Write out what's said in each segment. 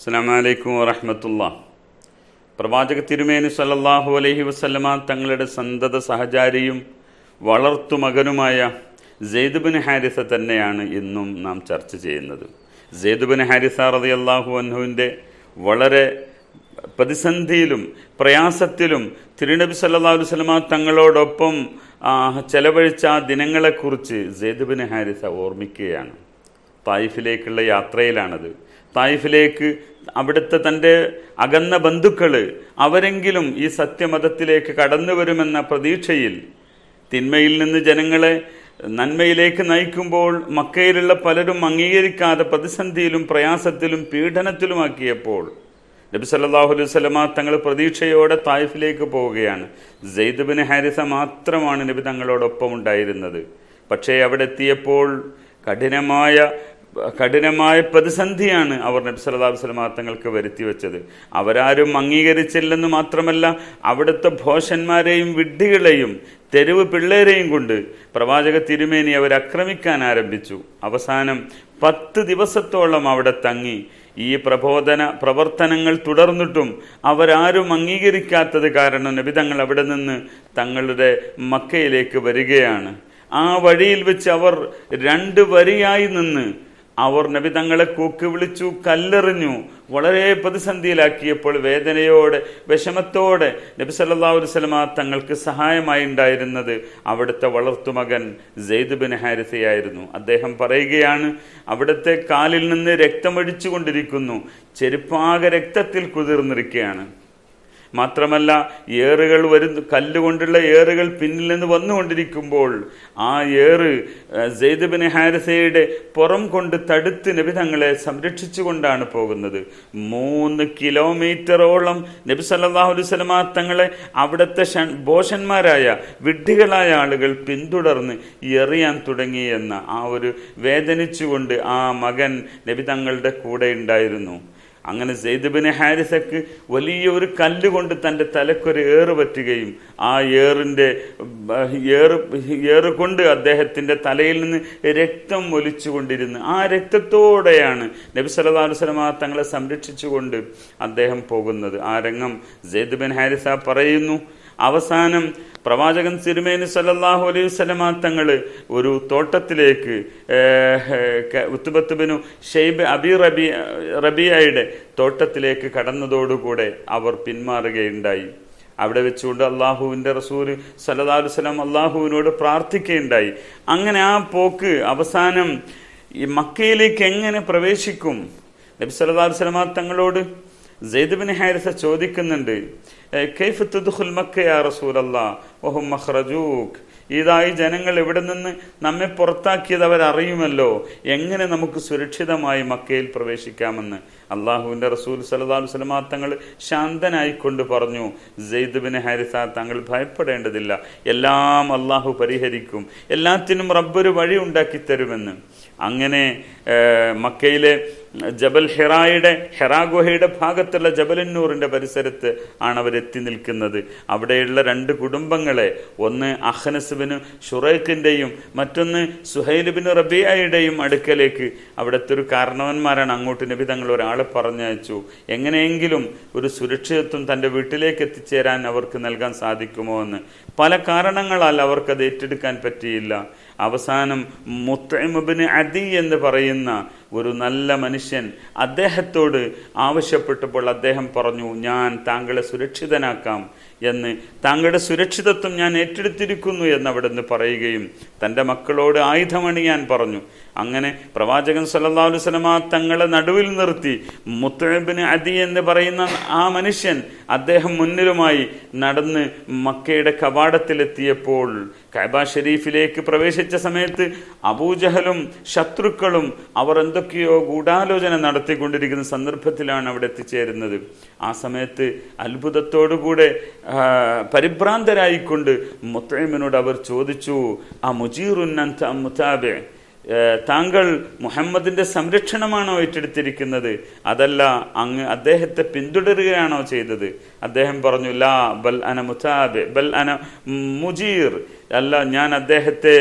അസ്സാമലൈക്കും വറഹമത്തുള്ള. പ്രവാചക തിരുമേനി സല്ലല്ലാഹു അലൈഹി വസ്ലമ തങ്ങളുടെ സന്തത സഹചാരിയും വളർത്തുമകനുമായ ജെയ്ദുബിൻ ഹാരിസ തന്നെയാണ് ഇന്നും നാം ചർച്ച ചെയ്യുന്നത്. ജെയ്ദുബിൻ ഹാരിസ റതി അള്ളാഹു അൻഹുവിന്റെ വളരെ പ്രതിസന്ധിയിലും പ്രയാസത്തിലും തിരുനബി സല്ലാ അലൈഹി വസല്ലമ തങ്ങളോടൊപ്പം ചെലവഴിച്ച ആ ദിനങ്ങളെക്കുറിച്ച് ജെയ്ദുബിൻ ഹാരിസ ഓർമ്മിക്കുകയാണ്. തായിഫിലേക്കുള്ള യാത്രയിലാണത്. തായിഫിലേക്ക് അവിടുത്തെ തന്റെ അകന്ന ബന്ധുക്കൾ അവരെങ്കിലും ഈ സത്യമതത്തിലേക്ക് കടന്നു വരുമെന്ന പ്രതീക്ഷയിൽ തിന്മയിൽ നിന്ന് ജനങ്ങളെ നന്മയിലേക്ക് നയിക്കുമ്പോൾ മക്കയിലുള്ള പലരും അംഗീകരിക്കാതെ പ്രതിസന്ധിയിലും പ്രയാസത്തിലും പീഡനത്തിലുമാക്കിയപ്പോൾ നബി സല്ലല്ലാഹു അലൈഹി വസല്ലമ തങ്ങൾ പ്രതീക്ഷയോടെ തായിഫിലേക്ക് പോവുകയാണ്. ജെയ്ദുബിന് ഹാരിസ മാത്രമാണ് നബി തങ്ങളോടൊപ്പം ഉണ്ടായിരുന്നത്. പക്ഷേ അവിടെ എത്തിയപ്പോൾ കഠിനമായ കഠിനമായ പ്രതിസന്ധിയാണ് അവർ നബി സല്ലല്ലാഹു അലൈഹി വസല്ലമ തങ്ങൾക്ക് വരുത്തി വെച്ചത്. അവരാരും അംഗീകരിച്ചില്ലെന്ന് മാത്രമല്ല അവിടുത്തെ ഭോഷന്മാരെയും വിഡ്ഢികളെയും തെരുവ് പിള്ളേരെയും കൊണ്ട് പ്രവാചക തിരുമേനി അവർ ആക്രമിക്കാൻ ആരംഭിച്ചു. അവസാനം പത്ത് ദിവസത്തോളം അവിടെ തങ്ങി. ഈ പ്രബോധന പ്രവർത്തനങ്ങൾ തുടർന്നിട്ടും അവരാരും അംഗീകരിക്കാത്തത് കാരണം നബി തങ്ങൾ അവിടെ നിന്ന് തങ്ങളുടെ മക്കയിലേക്ക് വരികയാണ്. ആ വഴിയിൽ വെച്ച് അവർ രണ്ട് വരിയായി നിന്ന് അവർ നബി തങ്ങളെ കൂക്ക് വിളിച്ചു കല്ലെറിഞ്ഞു. വളരെ പ്രതിസന്ധിയിലാക്കിയപ്പോൾ വേദനയോടെ വിഷമത്തോടെ നബി സല്ലാ അലൈഹി വസല്ലമ തങ്ങൾക്ക് സഹായമായി ഉണ്ടായിരുന്നത് അവിടുത്തെ വളർത്തുമകൻ സെയ്ദ് ബിൻ ഹാരിസയായിരുന്നു. അദ്ദേഹം പറയുകയാണ് അവിടുത്തെ കാലിൽ നിന്ന് രക്തമൊഴിച്ചു കൊണ്ടിരിക്കുന്നു ചെരുപ്പാകെ രക്തത്തിൽ കുതിർന്നിരിക്കുകയാണ്. മാത്രമല്ല ഏറുകൾ വരുന്ന കല്ലുകൊണ്ടുള്ള ഏറുകൾ പിന്നിൽ നിന്ന് വന്നുകൊണ്ടിരിക്കുമ്പോൾ ആ ഏറ് സെയ്ദ് ബിൻ ഹാരിസയുടെ പുറം കൊണ്ട് തടുത്ത് നബി തങ്ങളെ സംരക്ഷിച്ചുകൊണ്ടാണ് പോകുന്നത്. മൂന്ന് കിലോമീറ്ററോളം നബി സല്ലല്ലാഹു അലൈഹി വസല്ലമ തങ്ങളെ അവിടുത്തെ ബോഷന്മാരായ വിഡ്ഢികളായ ആളുകൾ പിന്തുടർന്ന് എറിയാൻ തുടങ്ങി എന്ന ആ ഒരു വേദനിച്ചുകൊണ്ട് ആ മകൻ നബി തങ്ങളുടെ കൂടെ ഉണ്ടായിരുന്നു. അങ്ങനെ സെയ്ദബിന് ഹാരിസക്ക് വലിയ ഒരു കല്ല് കൊണ്ട് തന്റെ തലക്കൊരു ഏറ് പറ്റുകയും ആ ഏറിന്റെ ഏറ് ഏറ് കൊണ്ട് അദ്ദേഹത്തിന്റെ തലയിൽ നിന്ന് രക്തം ഒലിച്ചുകൊണ്ടിരുന്നു. ആ രക്തത്തോടെയാണ് നബി സല്ലല്ലാഹു അലൈഹി വസല്ലമ തങ്ങളെ സംരക്ഷിച്ചുകൊണ്ട് അദ്ദേഹം പോകുന്നത്. ആ രംഗം സെയ്ദ് ഹാരിസ പറയുന്നു. അവസാനം പ്രവാചകൻ സിരുമേനി സല്ലല്ലാഹു അലൈഹി വസല്ലമ തങ്ങൾ ഒരു തോട്ടത്തിലേക്ക് ഉത്തുബത്തുബിനു ഷെയ്ബ് അബി റബി റബിയയുടെ തോട്ടത്തിലേക്ക് കടന്നതോടുകൂടെ അവർ പിന്മാറുകയുണ്ടായി. അവിടെ വെച്ചുകൊണ്ട് അള്ളാഹുവിന്റെ റസൂൽ സല്ലല്ലാഹു അലൈഹി വസല്ലം അള്ളാഹുവിനോട് പ്രാർത്ഥിക്കുകയുണ്ടായി. അങ്ങനെ ആ പോക്ക് അവസാനം ഈ മക്കയിലേക്ക് എങ്ങനെ പ്രവേശിക്കും? നബി സല്ലല്ലാഹു അലൈഹി വസല്ലമ തങ്ങളോട് സെയ്ദ് ബിൻ ഹാരിസ ചോദിക്കുന്നുണ്ട് "ഏ, കൈഫ് തുദ്ഖുൽ മക്ക യാ റസൂലല്ലാ? വഹും ഇതായി ജനങ്ങൾ ഇവിടെ നിന്ന് നമ്മെ പുറത്താക്കിയത് അവരറിയുമല്ലോ. എങ്ങനെ നമുക്ക് സുരക്ഷിതമായി മക്കയിൽ പ്രവേശിക്കാമെന്ന്? അള്ളാഹുവിന്റെ റസൂൽ അലൈഹി വസല്ലമ തങ്ങൾ ശാന്തനായിക്കൊണ്ട് പറഞ്ഞു ജെയ്ദുബിന് ബിൻ ഹാരിസ തങ്ങൾ ഭയപ്പെടേണ്ടതില്ല. എല്ലാം അള്ളാഹു പരിഹരിക്കും. എല്ലാത്തിനും റബ്ബൊരു വഴി ഉണ്ടാക്കി തരുമെന്ന്. അങ്ങനെ മക്കയിലെ ജബൽ ഹിറായുടെ ഹെറാ ഗുഹയുടെ ഭാഗത്തുള്ള ജബലന്നൂറിന്റെ പരിസരത്ത് ആണ് അവരെത്തി നിൽക്കുന്നത്. അവിടെയുള്ള രണ്ട് കുടുംബങ്ങളെ ഒന്ന് അഹ്നസുബിന് ഷുറേഖിന്റെയും മറ്റൊന്ന് സുഹൈലുബിന് റബിയയുടെയും അടുക്കലേക്ക്. അവിടുത്തെ ഒരു കാരണവന്മാരാണ് അങ്ങോട്ട് നബി തങ്ങൾ ഒരാളെ പറഞ്ഞയച്ചു. എങ്ങനെയെങ്കിലും ഒരു സുരക്ഷിതത്വം തന്റെ വീട്ടിലേക്ക് എത്തിച്ചേരാൻ അവർക്ക് നൽകാൻ സാധിക്കുമോ എന്ന്. പല കാരണങ്ങളാൽ അവർക്കത് ഏറ്റെടുക്കാൻ പറ്റിയില്ല. അവസാനം മുത്തൈമബിന് അദി എന്ന് പറയുന്ന ഒരു നല്ല മനുഷ്യൻ അദ്ദേഹത്തോട് ആവശ്യപ്പെട്ടപ്പോൾ അദ്ദേഹം പറഞ്ഞു ഞാൻ താങ്കളെ സുരക്ഷിതനാക്കാം. എന്ന് താങ്കളുടെ സുരക്ഷിതത്വം ഞാൻ ഏറ്റെടുത്തിരിക്കുന്നു എന്ന് അവിടുന്ന് പറയുകയും തന്റെ മക്കളോട് ആയുധമണിയാൻ പറഞ്ഞു. അങ്ങനെ പ്രവാചകൻ സല്ലല്ലാഹു അലൈഹി വസല്ലമ തങ്ങളെ നടുവിൽ നിർത്തി. മുത്തഴബിന് അതി എന്ന് പറയുന്ന ആ മനുഷ്യൻ അദ്ദേഹം മുന്നിലുമായി നടന്ന് മക്കയുടെ കവാടത്തിലെത്തിയപ്പോൾ കൈബ ഷെരീഫിലേക്ക് പ്രവേശിച്ച സമയത്ത് അബൂജഹലും ശത്രുക്കളും അവർ എന്തൊക്കെയോ ഗൂഢാലോചന നടത്തിക്കൊണ്ടിരിക്കുന്ന സന്ദർഭത്തിലാണ് അവിടെ എത്തിച്ചേരുന്നത്. ആ സമയത്ത് അത്ഭുതത്തോടുകൂടെ പരിഭ്രാന്തരായിക്കൊണ്ട് മുത്തൈമിനോട് അവർ ചോദിച്ചു ആ മുജീറുന്നന്ത മുതാബെ താങ്കൾ മുഹമ്മദിന്റെ സംരക്ഷണമാണോ ഏറ്റെടുത്തിരിക്കുന്നത്? അതല്ല അങ്ങ് അദ്ദേഹത്തെ പിന്തുടരുകയാണോ ചെയ്തത്? അദ്ദേഹം പറഞ്ഞു ലാ ബൽ അന മുതാബെ ബൽ അന മുജീർ അല്ല ഞാൻ അദ്ദേഹത്തെ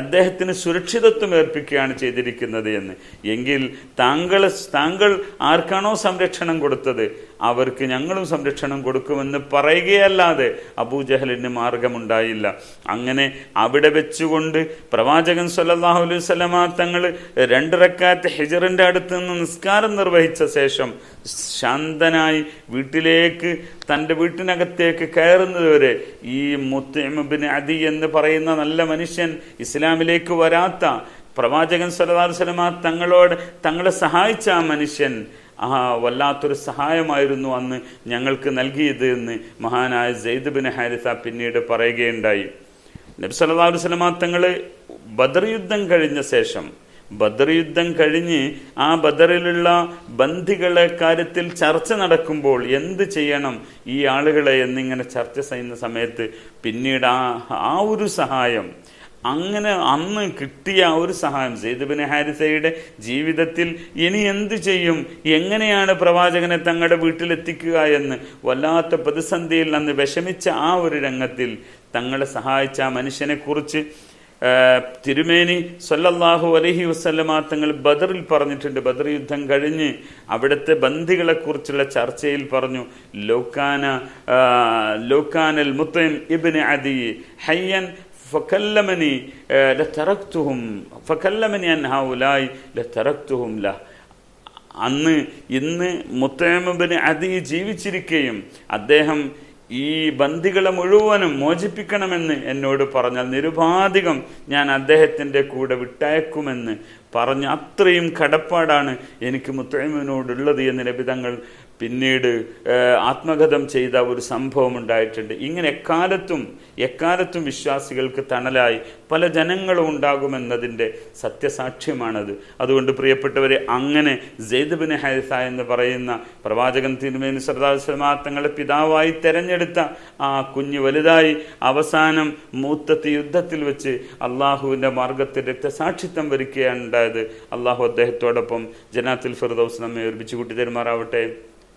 അദ്ദേഹത്തിന് സുരക്ഷിതത്വം ഏർപ്പിക്കുകയാണ് ചെയ്തിരിക്കുന്നത് എന്ന്. എങ്കിൽ താങ്കൾ താങ്കൾ ആർക്കാണോ സംരക്ഷണം കൊടുത്തത്? അവർക്ക് ഞങ്ങളും സംരക്ഷണം കൊടുക്കുമെന്ന് പറയുകയല്ലാതെ അബൂജഹലിന് മാർഗമുണ്ടായില്ല. അങ്ങനെ അവിടെ വെച്ചുകൊണ്ട് പ്രവാചകൻ സല്ലല്ലാഹു അലൈഹി വസല്ലമ തങ്ങൾ രണ്ട് റക്കാത്ത് ഹിജറിന്റെ അടുത്ത് നിന്ന് നിസ്കാരം നിർവഹിച്ച ശേഷം ശാന്തനായി വീട്ടിലേക്ക് തന്റെ വീട്ടിനകത്തേക്ക് കയറുന്നതുവരെ ഈ മുത്തബിൻ അദി എന്ന് പറയുന്ന നല്ല മനുഷ്യൻ ഇസ്ലാമിലേക്ക് വരാത്ത പ്രവാചകൻ അലൈഹി വസല്ലമ തങ്ങളോട് തങ്ങളെ സഹായിച്ച ആ മനുഷ്യൻ ആ വല്ലാത്തൊരു സഹായമായിരുന്നു അന്ന് ഞങ്ങൾക്ക് നൽകിയത് എന്ന് മഹാനായ സെയ്ദ് ബിൻ ഹാരിസ പിന്നീട് പറയുകയുണ്ടായി. നബി സല്ലല്ലാഹു അലൈഹി വസല്ലമ തങ്ങൾ ബദർ യുദ്ധം കഴിഞ്ഞ ശേഷം ബദർ യുദ്ധം കഴിഞ്ഞ് ആ ബദറിലുള്ള ബന്ധികളെ കാര്യത്തിൽ ചർച്ച നടക്കുമ്പോൾ എന്ത് ചെയ്യണം ഈ ആളുകളെ എന്നിങ്ങനെ ചർച്ച ചെയ്യുന്ന സമയത്ത് പിന്നീട് ആ ആ ഒരു സഹായം അങ്ങനെ അന്ന് കിട്ടിയ ആ ഒരു സഹായം സെയ്ദുബിൻ ഹാരിസയുടെ ജീവിതത്തിൽ ഇനി എന്ത് ചെയ്യും? എങ്ങനെയാണ് പ്രവാചകനെ തങ്ങളുടെ വീട്ടിലെത്തിക്കുക എന്ന് വല്ലാത്ത പ്രതിസന്ധിയിൽ അന്ന് വിഷമിച്ച ആ ഒരു രംഗത്തിൽ തങ്ങളെ സഹായിച്ച ആ മനുഷ്യനെ കുറിച്ച് തിരുമേനി സൊല്ലാഹു അലഹി വസല്ലമ തങ്ങൾ ബദറിൽ പറഞ്ഞിട്ടുണ്ട്. ബദർ യുദ്ധം കഴിഞ്ഞ് അവിടുത്തെ ബന്ധികളെക്കുറിച്ചുള്ള ചർച്ചയിൽ പറഞ്ഞു ലോക്കാന ലോക്കാനൽ മുത്തൻ ഇബിൻ അദി ഹയ്യൻ ഫക്കല്ലമനി ലതറക്തുഹും ഫക്കല്ലമനി അൻ ഹൗലായി ലതറക്തുഹും ല അന്ന് ഇന്ന് മുത്തേമബിന് അതി ജീവിച്ചിരിക്കുകയും അദ്ദേഹം ഈ ബന്ദികളെ മുഴുവനും മോചിപ്പിക്കണമെന്ന് എന്നോട് പറഞ്ഞാൽ നിരുപാധികം ഞാൻ അദ്ദേഹത്തിന്റെ കൂടെ വിട്ടയക്കുമെന്ന് പറഞ്ഞ് അത്രയും കടപ്പാടാണ് എനിക്ക് മുത്തൈമിനോടുള്ളത് എന്ന് ലഭിതങ്ങൾ പിന്നീട് ആത്മഗതം ചെയ്ത ഒരു സംഭവം ഉണ്ടായിട്ടുണ്ട്. ഇങ്ങനെ എക്കാലത്തും എക്കാലത്തും വിശ്വാസികൾക്ക് തണലായി പല ജനങ്ങളും ഉണ്ടാകുമെന്നതിന്റെ സത്യസാക്ഷ്യമാണത്. അതുകൊണ്ട് പ്രിയപ്പെട്ടവരെ അങ്ങനെ ജെയ്ദ് ബിൻ ഹൈസ എന്ന് പറയുന്ന പ്രവാചകൻ തിരുമേനി സർദാസ്ലമാ തങ്ങളെ പിതാവായി തെരഞ്ഞെടുത്ത ആ കുഞ്ഞ് വലുതായി അവസാനം മൂത്തത്തി യുദ്ധത്തിൽ വെച്ച് അള്ളാഹുവിന്റെ മാർഗത്തിൽ രക്തസാക്ഷിത്വം വരിക്കുകയാണ് ഉണ്ടായത്. അള്ളാഹു അദ്ദേഹത്തോടൊപ്പം ജനാത്തിൽ ഫിർദൌസ് നമ്മെ ഒരുമിച്ച് കൂട്ടി തരുമാറാവട്ടെ